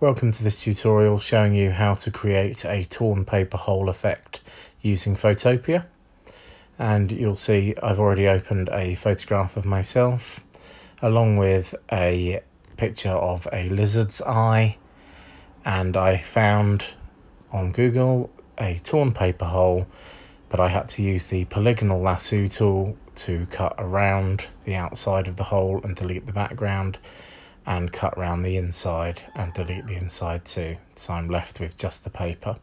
Welcome to this tutorial showing you how to create a torn paper hole effect using Photopea. And you'll see I've already opened a photograph of myself along with a picture of a lizard's eye and I found on Google a torn paper hole but I had to use the polygonal lasso tool to cut around the outside of the hole and delete the background and cut around the inside and delete the inside too. So I'm left with just the paper.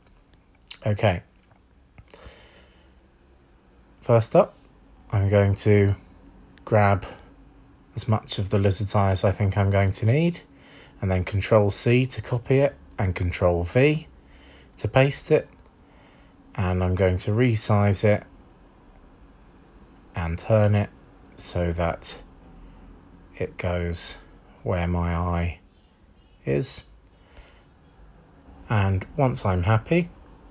Okay. First up, I'm going to grab as much of the lizard's eye as I think I'm going to need and then control C to copy it and control V to paste it and I'm going to resize it and turn it so that it goes where my eye is. And once I'm happy,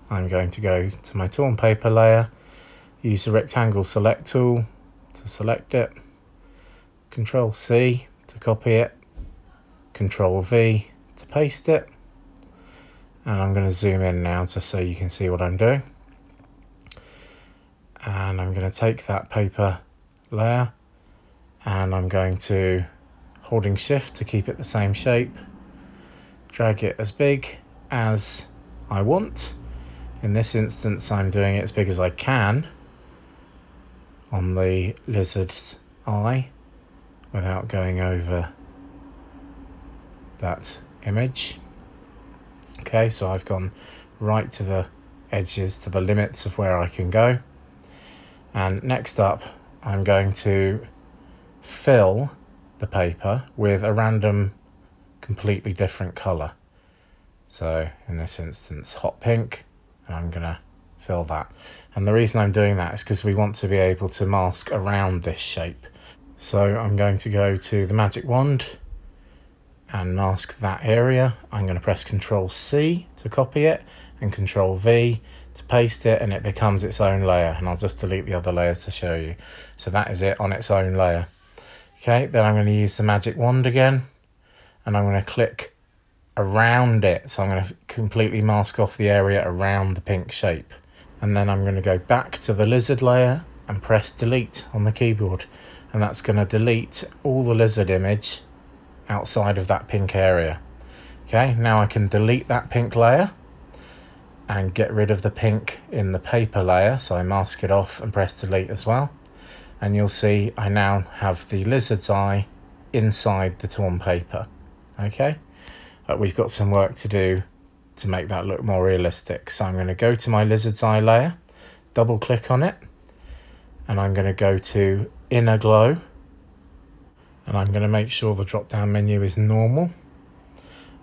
I'm going to go to my torn paper layer, use the rectangle select tool to select it, Control C to copy it, Control V to paste it, and I'm going to zoom in now just so you can see what I'm doing. And I'm going to take that paper layer and I'm going to holding shift to keep it the same shape, drag it as big as I want. In this instance, I'm doing it as big as I can on the lizard's eye without going over that image. Okay, so I've gone right to the edges, to the limits of where I can go. And next up, I'm going to fill the paper with a random completely different colour. So in this instance, hot pink, and I'm to fill that. And the reason I'm doing that is because we want to be able to mask around this shape. So I'm going to go to the magic wand and mask that area. I'm to press Control C to copy it and Control V to paste it and it becomes its own layer and I'll just delete the other layers to show you. So that is it on its own layer. Okay, then I'm going to use the magic wand again and I'm going to click around it. So I'm going to completely mask off the area around the pink shape. And then I'm going to go back to the lizard layer and press delete on the keyboard. And that's going to delete all the lizard image outside of that pink area. Okay, now I can delete that pink layer and get rid of the pink in the paper layer. So I mask it off and press delete as well and you'll see I now have the lizard's eye inside the torn paper. Okay, but we've got some work to do to make that look more realistic. So I'm going to go to my lizard's eye layer, double click on it, and I'm going to go to inner glow, and I'm going to make sure the drop down menu is normal.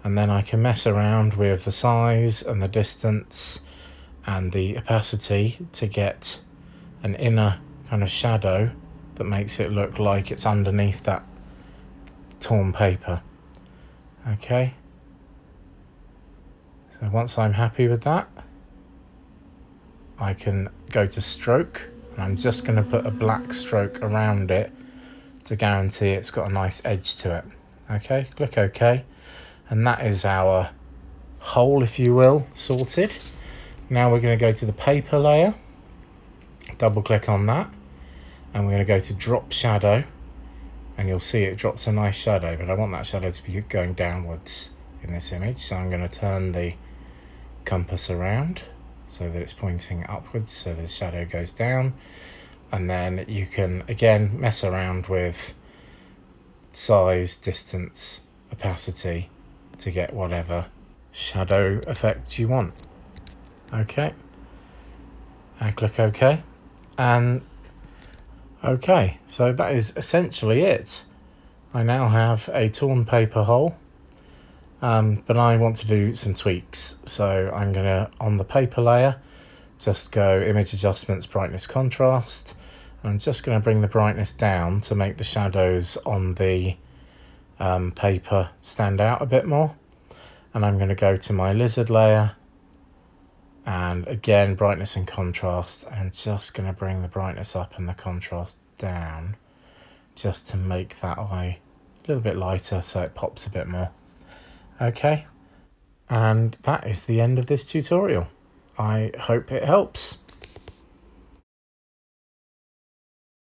And then I can mess around with the size and the distance and the opacity to get an inner kind of shadow that makes it look like it's underneath that torn paper. Okay. So once I'm happy with that, I can go to stroke and I'm just going to put a black stroke around it to guarantee it's got a nice edge to it. Okay, click OK. And that is our hole, if you will, sorted. Now we're going to go to the paper layer, double click on that and we're going to go to drop shadow and you'll see it drops a nice shadow but I want that shadow to be going downwards in this image. So I'm going to turn the compass around so that it's pointing upwards so the shadow goes down. And then you can again mess around with size, distance, opacity to get whatever shadow effect you want. Okay, and click OK. And Okay, so that is essentially it. I now have a torn paper hole, um, but I want to do some tweaks. So I'm going to, on the paper layer, just go image adjustments, brightness, contrast. And I'm just going to bring the brightness down to make the shadows on the um, paper stand out a bit more. And I'm going to go to my lizard layer and again brightness and contrast I'm just going to bring the brightness up and the contrast down just to make that eye a little bit lighter so it pops a bit more okay And that is the end of this tutorial. I hope it helps.